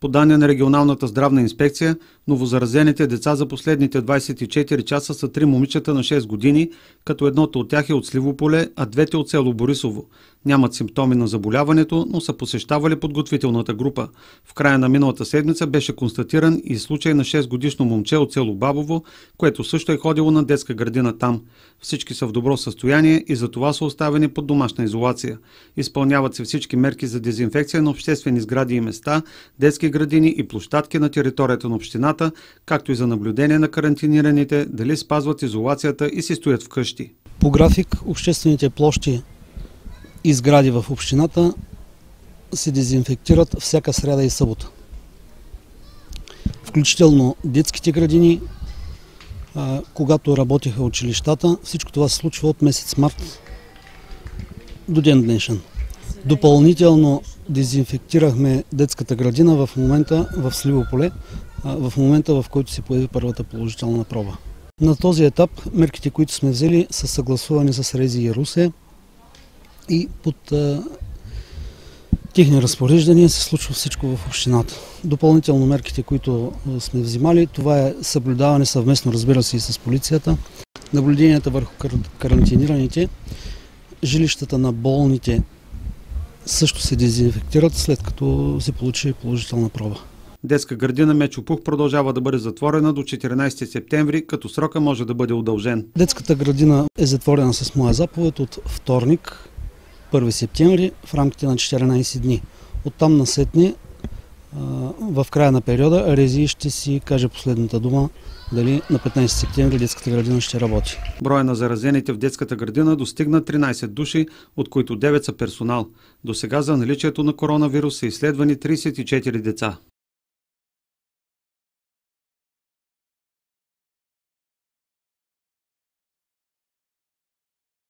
По данни на регионалната здравна инспекция, новозаразените деца за последните 24 часа са три момичета на 6 години, като едното от тях е от Сливополе, а двете от село Борисово. Нямат симптоми на заболяването, но са посещавали подготвителната група. В края на миналата седмица беше констатиран и случай на 6 годишно момче от село Бабово, което също е ходило на детска градина там. Всички са в добро състояние и за това са оставени под домашна изолация. Изпълняват се всички мерки за дезинфекция на обществени сгради и места, градини и площадки на територията на общината, както и за наблюдение на карантинираните, дали спазват изолацията и си стоят вкъщи. По график обществените площи и сгради в общината се дезинфектират всяка сряда и събота. Включително детските градини, когато работеха училищата, всичко това се случва от месец март до ден днешен. Допълнително дезинфектирахме детската градина в момента в Сливополе, в момента в който се появи първата положителна проба. На този етап мерките, които сме взели, са съгласувани с Рези и Русе и под а, техни разпореждания се случва всичко в общината. Допълнително мерките, които сме взимали, това е съблюдаване съвместно, разбира се, и с полицията, наблюденията върху карантинираните, жилищата на болните също се дезинфектират, след като се получи положителна проба. Детска градина Мечопух продължава да бъде затворена до 14 септември, като срока може да бъде удължен. Детската градина е затворена с моя заповед от вторник, 1 септември, в рамките на 14 дни. Оттам насетне, в края на периода, Рези ще си каже последната дума дали на 15 септември детската градина ще работи. Броя на заразените в детската градина достигна 13 души, от които 9 са персонал. До сега за наличието на коронавирус са изследвани 34 деца.